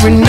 every night